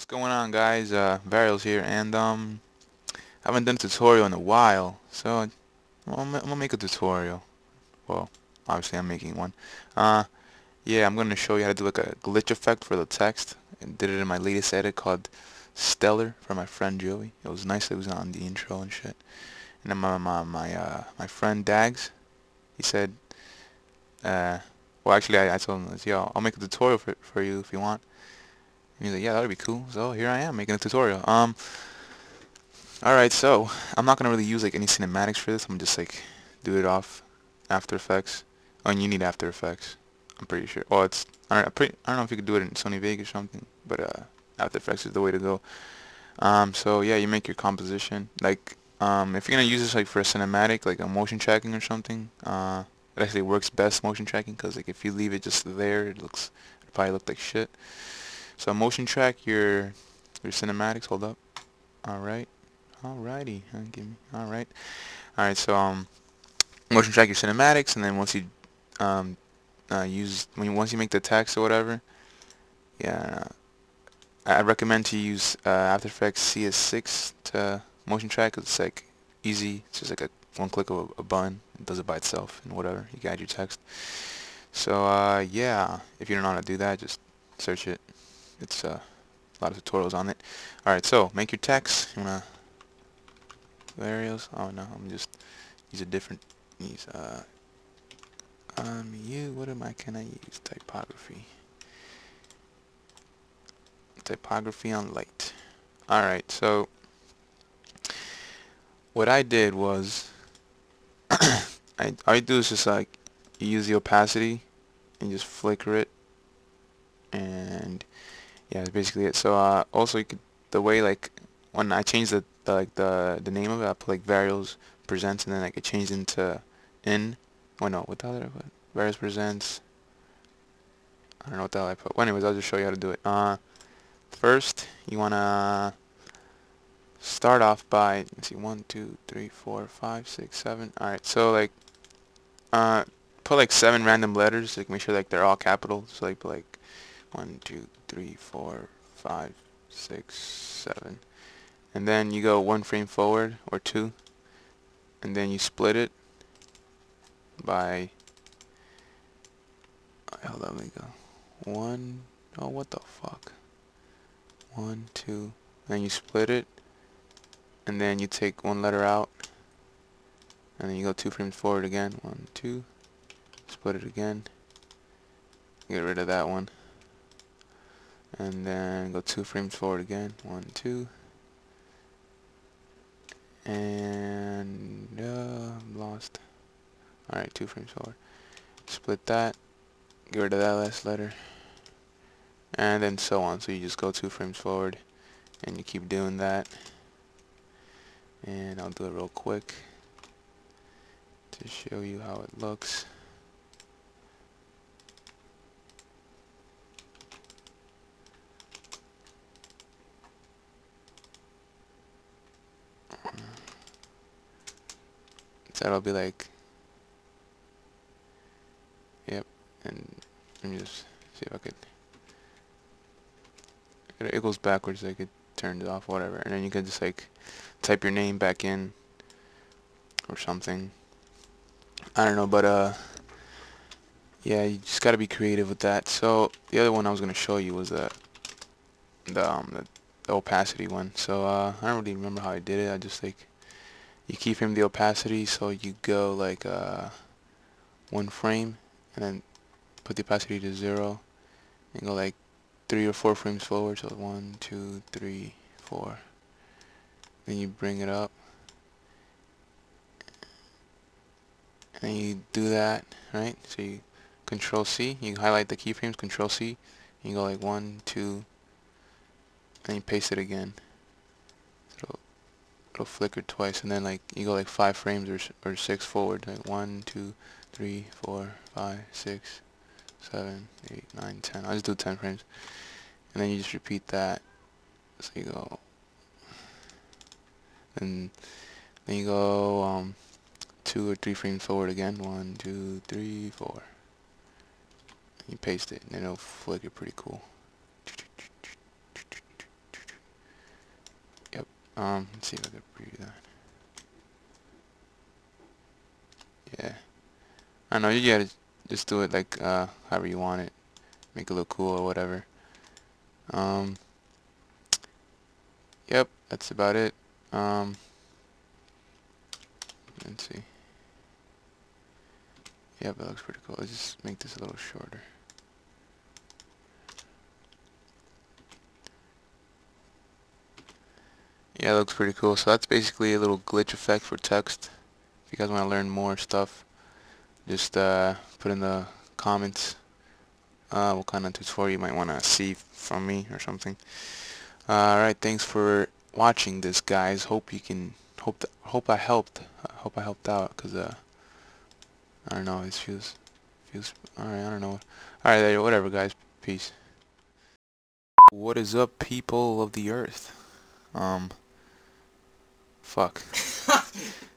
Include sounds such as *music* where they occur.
What's going on guys, uh, Varialz here, and um, I haven't done a tutorial in a while, so I'm gonna make a tutorial. Well, obviously I'm making one. Uh, yeah, I'm gonna show you how to do like a glitch effect for the text. I did it in my latest edit called Stellar for my friend Joey. It was nice, it was on the intro and shit. And then my, my, my, uh, my friend Dags, he said, uh, well actually I, I told him, yo, I'll make a tutorial for, for you if you want. And he's like, yeah, that'd be cool. So here I am making a tutorial. Um, alright, so I'm not gonna really use like any cinematics for this. I'm just like do it off After Effects. Oh, and you need After Effects. I'm pretty sure. Well, it's I don't, pretty, I don't know if you could do it in Sony Vegas or something, but uh, After Effects is the way to go. Um, so yeah, you make your composition. Like, um, if you're gonna use this like for a cinematic, like a motion tracking or something, uh, it actually works best motion tracking because like if you leave it just there, it looks it probably look like shit. So motion track your your cinematics. Hold up. All right. Alrighty. Give me. All right. All right. So um, motion track your cinematics, and then once you um uh, use when you, once you make the text or whatever, yeah, I recommend to use uh, After Effects CS6 to motion track. It's like easy. It's just like a one click of a, a button. It does it by itself and whatever. You can add your text. So uh, yeah, if you don't know how to do that, just search it. It's uh, a lot of tutorials on it. Alright, so make your text. You wanna areas? Oh no, I'm just use a different use uh um you what am I can I use? Typography. Typography on light. Alright, so what I did was *coughs* I all you do is just like use the opacity and just flicker it and yeah, that's basically it. So uh, also you could the way like when I change the, the like the the name of it, I put like Varialz presents, and then like it changed into in. Oh no, what the I put? Varialz presents. I don't know what the hell I put. Well, anyways, I'll just show you how to do it. Uh, first you wanna start off by let's see, one, two, three, four, five, six, seven. All right, so like uh, put like seven random letters. Like make sure like they're all capital. So like like one, two, three, four, five, six, seven. And then you go one frame forward or two. And then you split it by hold on, let me go. One oh what the fuck? One, two, then you split it and then you take one letter out and then you go two frames forward again. One, two, split it again. Get rid of that one and then go two frames forward again. One two. And uh, lost. Alright two frames forward. Split that. Get rid of that last letter. And then so on. So you just go two frames forward. And you keep doing that. And I'll do it real quick to show you how it looks that'll be like, yep, and let me just see if I could, it goes backwards, I could turn it off, whatever, and then you can just like type your name back in or something. I don't know, but uh, yeah, you just gotta be creative with that. So the other one I was gonna show you was the the um the, the opacity one. So uh, I don't really remember how I did it. I just like you keep keyframe the opacity so you go like uh, one frame and then put the opacity to zero and go like three or four frames forward so one two three four. Then you bring it up. And you do that right? So you control C you highlight the keyframes control C and you go like one two and you paste it again it'll flicker twice and then like you go like five frames or, or six forward like one two three four five six seven eight nine ten. I'll just do 10 frames. And then you just repeat that. So you go and then you go um, two or three frames forward again. One two three four. You paste it and it'll flicker pretty cool Um, let's see if I can preview that. Yeah. I know, you gotta just do it like, uh, however you want it. Make it look cool or whatever. Um, yep, that's about it. Um, let's see. Yep, it looks pretty cool. Let's just make this a little shorter. Yeah, it looks pretty cool. So that's basically a little glitch effect for text. If you guys want to learn more stuff, just uh, put in the comments uh, what kind of tutorial you might want to see from me or something. Uh, Alright, thanks for watching this, guys. Hope you can hope that, hope I helped. I hope I helped out because uh, I don't know. This feels feels alright. I don't know. Alright, whatever, guys. Peace. What is up, people of the earth? Um. Fuck. *laughs*